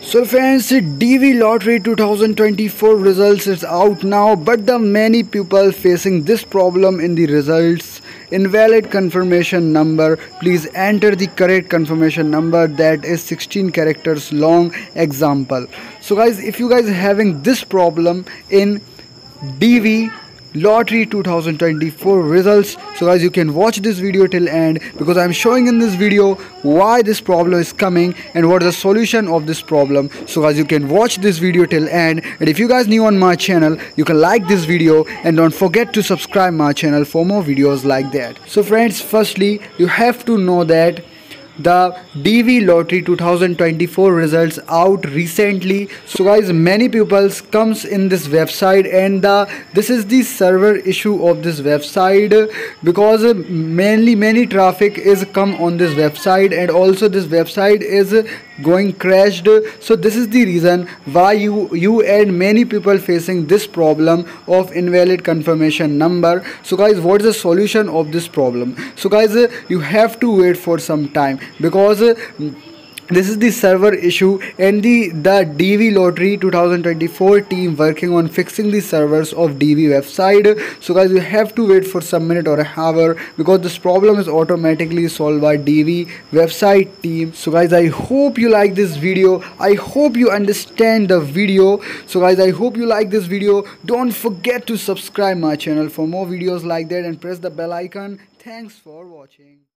So friends, DV Lottery 2024 results is out now but the many people facing this problem in the results invalid confirmation number. Please enter the correct confirmation number that is 16 characters long example. So guys if you guys having this problem in DV lottery 2024 results. So guys you can watch this video till end because i'm showing in this video why this problem is coming and what is the solution of this problem. So guys you can watch this video till end. And if you guys new on my channel you can like this video and don't forget to subscribe my channel for more videos like that. So friends firstly you have to know that the DV lottery 2024 results out recently. So guys many people comes in this website and the this is the server issue of this website because mainly many traffic is come on this website and also this website is going crashed. So this is the reason why you you and many people facing this problem of invalid confirmation number. So guys what is the solution of this problem? So guys you have to wait for some time because this is the server issue and the the dv lottery 2024 team working on fixing the servers of dv website. So guys you have to wait for some minute or a hour because this problem is automatically solved by dv website team. So guys i hope you like this video. I hope you understand the video. So guys i hope you like this video. Don't forget to subscribe my channel for more videos like that and press the bell icon. Thanks for watching